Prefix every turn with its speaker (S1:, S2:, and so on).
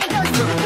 S1: it goes.